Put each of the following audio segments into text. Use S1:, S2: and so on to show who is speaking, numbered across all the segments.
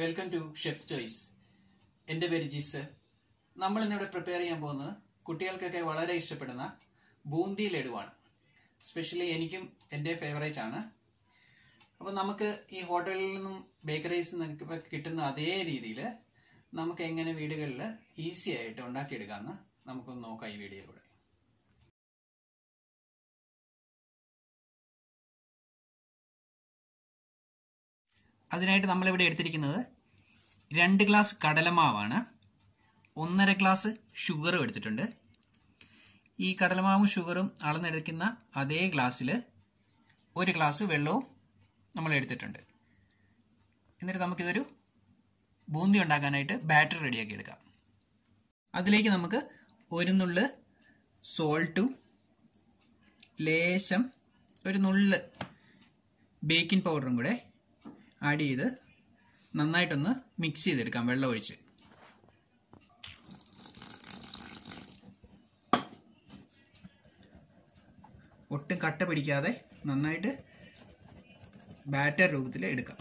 S1: Welcome to chef choice എന്റെ പേര് ജിസ്. നമ്മൾ ഇന്നിവിടെ പ്രിപ്പയർ ചെയ്യാൻ പോകുന്നത് കുട്ടികൾക്കൊക്കെ വളരെ ഇഷ്ടപ്പെടുന്ന ബൂന്തി ലഡുവാണ്. സ്പെഷ്യലി എനിക്കും എന്റെ ഫേവറേറ്റ് ആണ്. അപ്പോൾ നമുക്ക് ഈ ഹോട്ടലിൽ നിന്നും ബേക്കറീസിൽ നിന്നൊക്കെ കിട്ടുന്ന അതേ രീതിയിൽ നമുക്ക് എങ്ങനെ വീടുകളിൽ ഈസി ആയിട്ട് ഉണ്ടാക്കിയെടുക്കാമെന്ന് നമുക്കൊന്ന് നോക്കാം ഈ വീഡിയോയിലൂടെ അതിനായിട്ട് നമ്മളിവിടെ എടുത്തിരിക്കുന്നത് രണ്ട് ഗ്ലാസ് കടലമാവാണ്. ഒന്നര ഗ്ലാസ് ഷുഗറും എടുത്തിട്ടുണ്ട്. ഈ കടലമാവും ഷുഗറും അളന്നെടുക്കുന്ന അതേ ഗ്ലാസ്സിൽ ഒരു ഗ്ലാസ് വെള്ളവും നമ്മൾ എടുത്തിട്ടുണ്ട്. എന്നിട്ട് നമുക്കിതൊരു ബൂന്തി ഉണ്ടാക്കാനായിട്ട് ബാറ്റർ റെഡിയാക്കി എടുക്കാം. അതിലേക്ക് നമുക്ക് ഒരു നുള്ള് സോൾട്ടും ലേശം ഒരു നുള്ള് ബേക്കിംഗ് പൗഡറും കൂടെ ആഡ് ചെയ്ത് നന്നായിട്ടൊന്ന് മിക്സ് ചെയ്തെടുക്കാം വെള്ളം ഒഴിച്ച് ഒട്ടും കട്ട പിടിക്കാതെ നന്നായിട്ട് ബാറ്റർ രൂപത്തിൽ എടുക്കാം.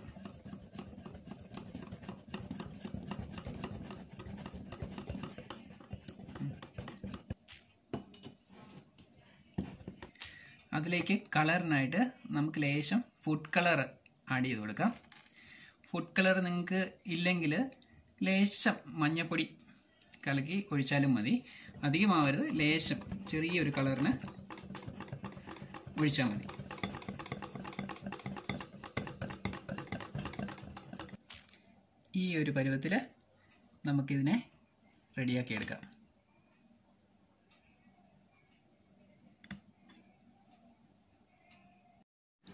S1: അതിലേക്ക് കളറിനായിട്ട് നമുക്ക് ലേശം ഫുഡ് കളർ ആഡ് ചെയ്ത് കൊടുക്കാം. ഫുഡ് കളർ നിങ്ങൾക്ക് ഇല്ലെങ്കിൽ ലേശം മഞ്ഞപ്പൊടി കലക്കി ഒഴിച്ചാലും മതി. അധികമാവരുത് ലേശം ചെറിയൊരു കളറിന് ഒഴിച്ചാൽ മതി. ഈ ഒരു പരുവത്തിൽ നമുക്കിതിനെ റെഡിയാക്കി എടുക്കാം.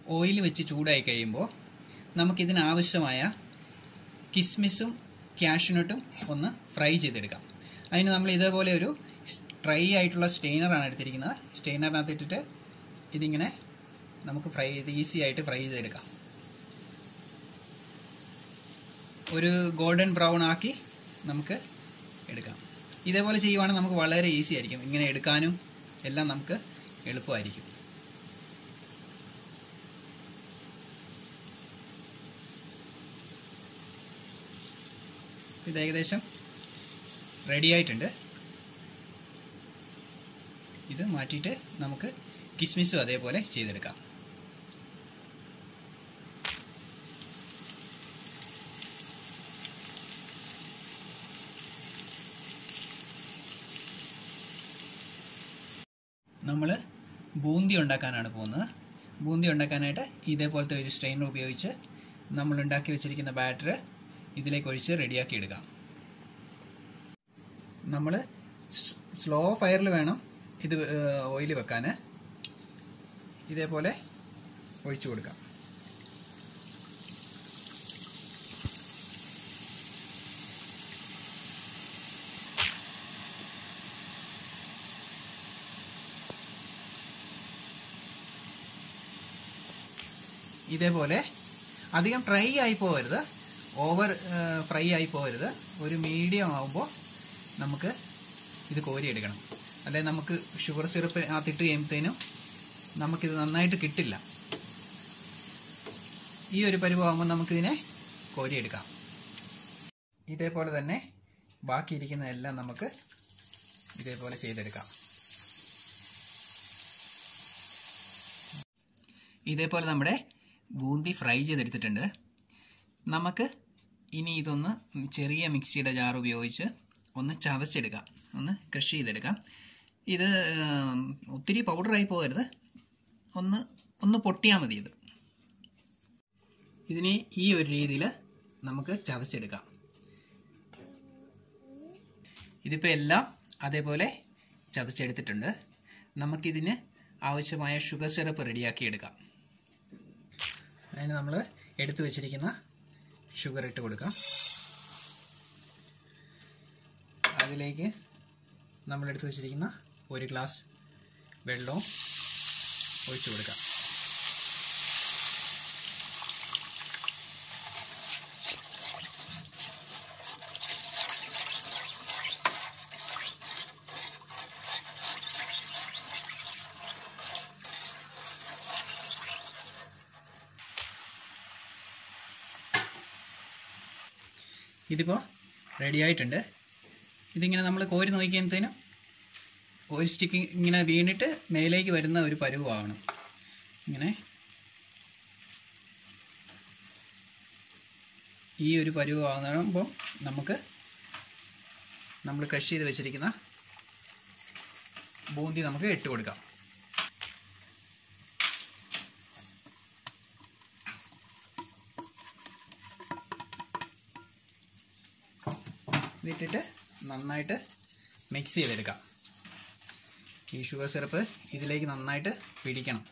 S1: ഓയിൽ വെച്ച് ചൂടായി കഴിയുമ്പോൾ നമുക്കിതിന് ആവശ്യമായ കിസ്മിസും ക്യാഷ്നട്ടും ഒന്ന് ഫ്രൈ ചെയ്തെടുക്കാം. അതിന് നമ്മൾ ഇതേപോലെ ഒരു ഡ്രൈ ആയിട്ടുള്ള സ്റ്റെയിനറാണ് എടുത്തിരിക്കുന്നത്. സ്റ്റെയിനറിനകത്ത് ഇട്ടിട്ട് ഇതിങ്ങനെ നമുക്ക് ഫ്രൈ ചെയ്ത് ഈസി ആയിട്ട് ഫ്രൈ ചെയ്തെടുക്കാം. ഒരു ഗോൾഡൻ ബ്രൗൺ ആക്കി നമുക്ക് എടുക്കാം. ഇതേപോലെ ചെയ്യുവാണെങ്കിൽ നമുക്ക് വളരെ ഈസി ആയിരിക്കും. ഇങ്ങനെ എടുക്കാനും എല്ലാം നമുക്ക് എളുപ്പമായിരിക്കും. ഇത് ഏകദേശം റെഡി ആയിട്ടുണ്ട്. ഇത് മാറ്റിയിട്ട് നമുക്ക് കിസ്മിസും അതേപോലെ ചെയ്തെടുക്കാം. നമ്മൾ ബൂന്തി ഉണ്ടാക്കാനാണ് പോകുന്നത്. ബൂന്തി ഉണ്ടാക്കാനായിട്ട് ഇതേപോലത്തെ ഒരു സ്ട്രെയിനർ ഉപയോഗിച്ച് നമ്മൾ ഉണ്ടാക്കി വെച്ചിരിക്കുന്ന ബാറ്റർ ഇതിലേക്ക് ഒഴിച്ച് റെഡിയാക്കി എടുക്കാം നമ്മൾ സ്ലോ ഫയറിൽ വേണം ഇത് ഓയിൽ വെക്കാൻ ഇതേപോലെ ഒഴിച്ചു കൊടുക്കാം. ഇതേപോലെ അധികം ഡ്രൈ ആയി പോകരുത് ഓവർ ഫ്രൈ ആയി പോകരുത്. ഒരു മീഡിയം ആകുമ്പോൾ നമുക്ക് ഇത് കോരിയെടുക്കണം. അല്ലെങ്കിൽ നമുക്ക് ഷുഗർ സിറപ്പ് അതിട്ട് കഴിയുമ്പോഴത്തേനും നമുക്കിത് നന്നായിട്ട് കിട്ടില്ല. ഈ ഒരു പരിവാകുമ്പോൾ നമുക്കിതിനെ കോരിയെടുക്കാം. ഇതേപോലെ തന്നെ ബാക്കിയിരിക്കുന്നതെല്ലാം നമുക്ക് ഇതേപോലെ ചെയ്തെടുക്കാം. ഇതേപോലെ നമ്മുടെ ബൂന്തി ഫ്രൈ ചെയ്തെടുത്തിട്ടുണ്ട്. നമുക്ക് ഇനി ഇതൊന്ന് ചെറിയ മിക്സിയുടെ ജാർ ഉപയോഗിച്ച് ഒന്ന് ചതച്ചെടുക്കാം. ഒന്ന് ക്രഷ് ചെയ്തെടുക്കാം. ഇത് ഒത്തിരി പൗഡറായി പോകരുത്. ഒന്ന് ഒന്ന് പൊട്ടിയാൽ മതി ഇത്. ഇതിനെ ഈ ഒരു രീതിയിൽ നമുക്ക് ചതച്ചെടുക്കാം. ഇതിപ്പോൾ എല്ലാം അതേപോലെ ചതച്ചെടുത്തിട്ടുണ്ട്. നമുക്കിതിന് ആവശ്യമായ ഷുഗർ സിറപ്പ് റെഡിയാക്കി എടുക്കാം. അതിന് നമ്മൾ എടുത്തു വെച്ചിരിക്കുന്ന ഷുഗർ ഇട്ട് കൊടുക്കാം. അതിലേക്ക് നമ്മൾ എടുത്തു വെച്ചിരിക്കുന്ന ഒരു ഗ്ലാസ് വെള്ളവും ഒഴിച്ചു കൊടുക്കാം. ഇതിപ്പോൾ റെഡി ആയിട്ടുണ്ട്. ഇതിങ്ങനെ നമ്മൾ കോരി നോക്കിയതിനും ഒരു സ്റ്റിക്ക് ഇങ്ങനെ വീണിട്ട് മേലേക്ക് വരുന്ന ഒരു പരുവാകണം ഇങ്ങനെ. ഈ ഒരു പരുവാകുമ്പോൾ നമുക്ക് നമ്മൾ ക്രഷ് ചെയ്ത് വെച്ചിരിക്കുന്ന ബൂന്തി നമുക്ക് ഇട്ട് കൊടുക്കാം. ഇതിട്ടിട്ട് നന്നായിട്ട് മിക്സ് ചെയ്തെടുക്കാം. ഈ ഷുഗർ സിറപ്പ് ഇതിലേക്ക് നന്നായിട്ട് പിടിക്കണം.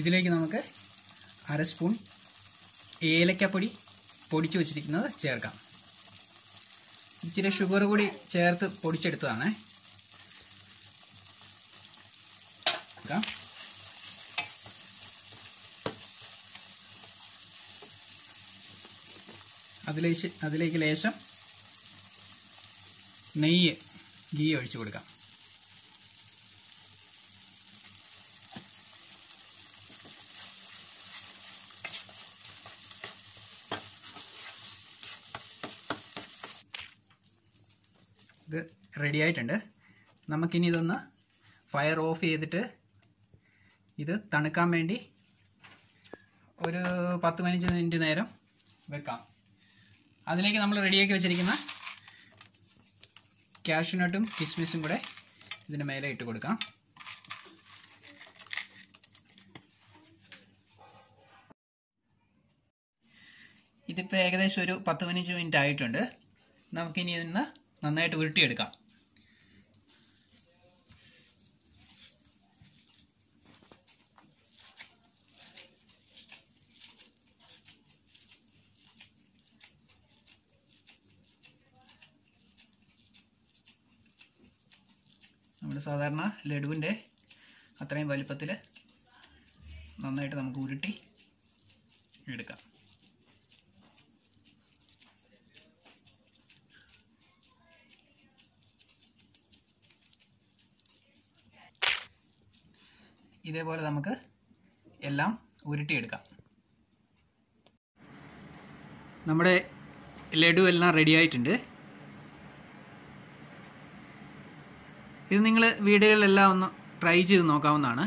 S1: ഇതിലേക്ക് നമുക്ക് അര സ്പൂൺ ഏലക്കപ്പൊടി പൊടിച്ച് വെച്ചിരിക്കുന്നത് ചേർക്കാം. ഇച്ചിരി ഷുഗർ കൂടി ചേർത്ത് പൊടിച്ചെടുത്തതാണ്. അതിലേക്ക് അതിലേക്ക് ലേശം നെയ്യ് ഗീ ഒഴിച്ചു കൊടുക്കാം. ഇത് റെഡി ആയിട്ടുണ്ട്. നമുക്കിനി ഇതൊന്ന് ഫയർ ഓഫ് ചെയ്തിട്ട് ഇത് തണുക്കാൻ വേണ്ടി ഒരു പത്ത് പതിനഞ്ച് മിനിറ്റ് നേരം വെക്കാം. അതിലേക്ക് നമ്മൾ റെഡിയാക്കി വെച്ചിരിക്കുന്ന കാഷ്യൂനട്ടും കിസ്മിസും കൂടെ ഇതിന് മേലെ ഇട്ട് കൊടുക്കാം. ഇതിപ്പോൾ ഏകദേശം ഒരു പത്ത് പതിനഞ്ച് മിനിറ്റ് ആയിട്ടുണ്ട്. നമുക്കിനി ഇന്ന് നന്നായിട്ട് ഉരുട്ടിയെടുക്കാം. നമ്മൾ സാധാരണ ലഡുവിന്റെ അത്രയും വലിപ്പത്തിൽ നന്നായിട്ട് നമുക്ക് ഉരുട്ടി എടുക്കാം. ഇതേപോലെ നമുക്ക് എല്ലാം ഉരുട്ടിയെടുക്കാം. നമ്മുടെ ലഡു എല്ലാം റെഡി ആയിട്ടുണ്ട്. ഇത് നിങ്ങൾ വീടുകളിലെല്ലാം ഒന്ന് ട്രൈ ചെയ്ത് നോക്കാവുന്നതാണ്.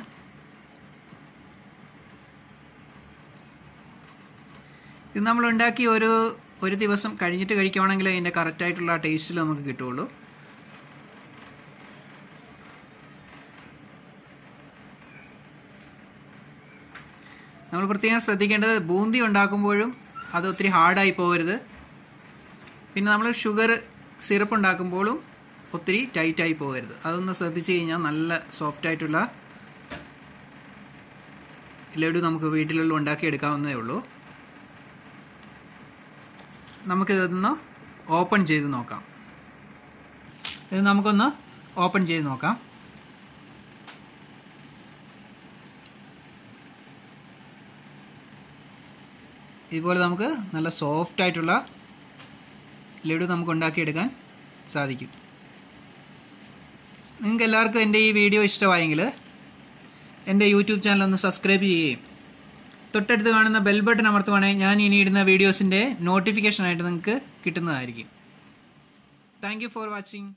S1: ഇത് നമ്മൾ ഉണ്ടാക്കി ഒരു ഒരു ദിവസം കഴിഞ്ഞിട്ട് കഴിക്കുവാണെങ്കിൽ അതിന്റെ കറക്റ്റായിട്ടുള്ള ടേസ്റ്റിൽ നമുക്ക് കിട്ടുള്ളൂ നമ്മൾ പ്രത്യേകം ശ്രദ്ധിക്കേണ്ടത് ബൂന്തി ഉണ്ടാക്കുമ്പോഴും അത് ഒത്തിരി ഹാർഡായി പോകരുത്. പിന്നെ നമ്മൾ ഷുഗർ സിറപ്പ് ഉണ്ടാക്കുമ്പോഴും ഒത്തിരി ടൈറ്റായി പോകരുത്. അതൊന്ന് ശ്രദ്ധിച്ചു കഴിഞ്ഞാൽ നല്ല സോഫ്റ്റായിട്ടുള്ള ലഡു നമുക്ക് വീട്ടിലുള്ള ഉണ്ടാക്കിയെടുക്കാവുന്നതേ ഉള്ളൂ. നമുക്കിതൊന്ന് ഓപ്പൺ ചെയ്ത് നോക്കാം. ഇത് നമുക്കൊന്ന് ഓപ്പൺ ചെയ്ത് നോക്കാം. ഇതുപോലെ നമുക്ക് നല്ല സോഫ്റ്റായിട്ടുള്ള ലഡു നമുക്ക് ഉണ്ടാക്കിയെടുക്കാൻ സാധിക്കും. നിങ്ങൾക്ക് എല്ലാവർക്കും എന്റെ ഈ വീഡിയോ ഇഷ്ടമായെങ്കിൽ എന്റെ യൂട്യൂബ് ചാനൽ ഒന്ന് സബ്സ്ക്രൈബ് ചെയ്യുകയും തൊട്ടടുത്ത് കാണുന്ന ബെൽ ബട്ടൺ അമർത്തുവാണെങ്കിൽ ഞാൻ ഇനി ഇടുന്ന വീഡിയോസിന്റെ നോട്ടിഫിക്കേഷനായിട്ട് നിങ്ങൾക്ക് കിട്ടുന്നതായിരിക്കും. Thank for watching.